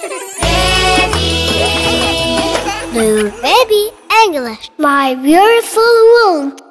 Baby. Blue Baby English, my beautiful world.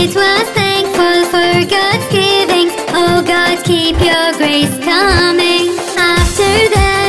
David was thankful for God's giving. Oh God, keep your grace coming. After that.